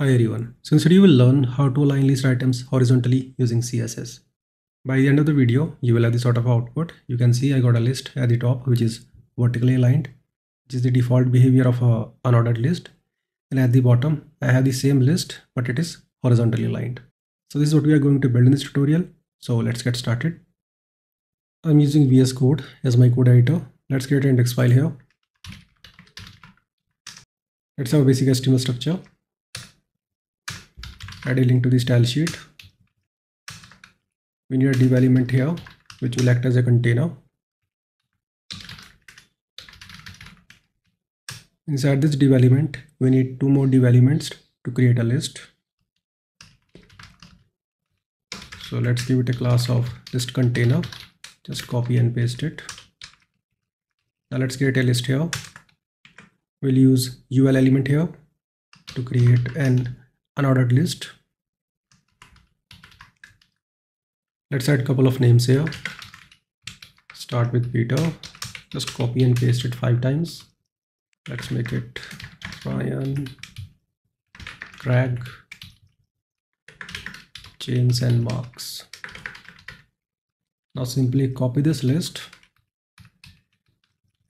Hi everyone, so today you will learn how to align list items horizontally using CSS. By the end of the video, you will have this sort of output. You can see I got a list at the top which is vertically aligned, which is the default behavior of a unordered list. And at the bottom, I have the same list, but it is horizontally aligned. So this is what we are going to build in this tutorial. So let's get started. I'm using VS Code as my code editor. Let's create an index file here. Let's have a basic HTML structure add a link to the style sheet. We need a div element here which will act as a container. Inside this div element we need two more div elements to create a list. So let's give it a class of list container. Just copy and paste it. Now let's create a list here. We'll use ul element here to create an unordered list. Let's add a couple of names here. Start with peter. Just copy and paste it five times. Let's make it ryan craig james and marks. Now simply copy this list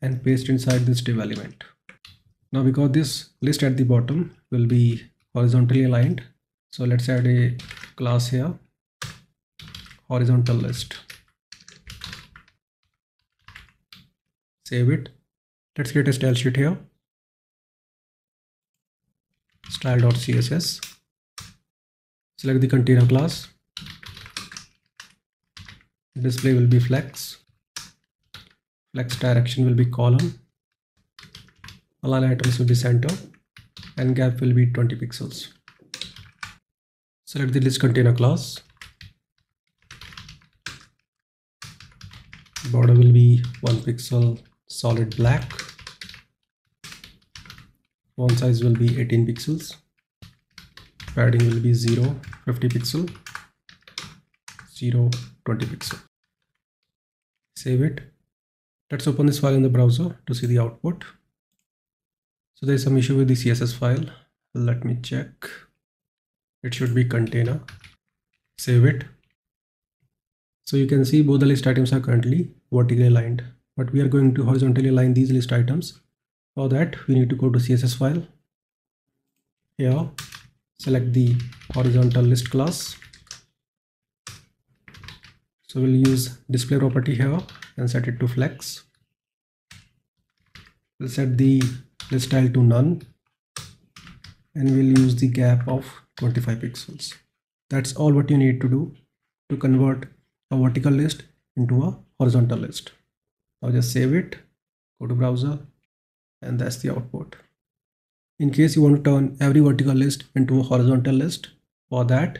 and paste inside this div element now because this list at the bottom will be horizontally aligned. So let's add a class here horizontal list save it. Let's get a style sheet here. Style.css select the container class. Display will be flex. Flex direction will be column. Align items will be center and gap will be 20 pixels. Select the list container class. Border will be 1 pixel solid black. Font size will be 18 pixels. Padding will be 0, 50 pixel, 0, 20 pixel. Save it. Let's open this file in the browser to see the output. So there's some issue with the CSS file. Let me check. It should be container. Save it. So you can see both the list items are currently vertically aligned, but we are going to horizontally align these list items. For that, we need to go to CSS file. Here, select the horizontal list class. So we'll use display property here and set it to flex. We'll set the style to none. And we'll use the gap of 25 pixels. That's all what you need to do to convert a vertical list into a horizontal list. Now just save it go to browser and that's the output. In case you want to turn every vertical list into a horizontal list for that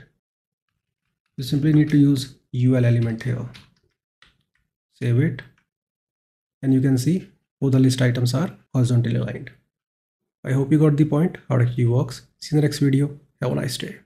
you simply need to use ul element here. Save it and you can see all the list items are horizontally aligned I hope you got the point how it actually works. See you in the next video. Have a nice day.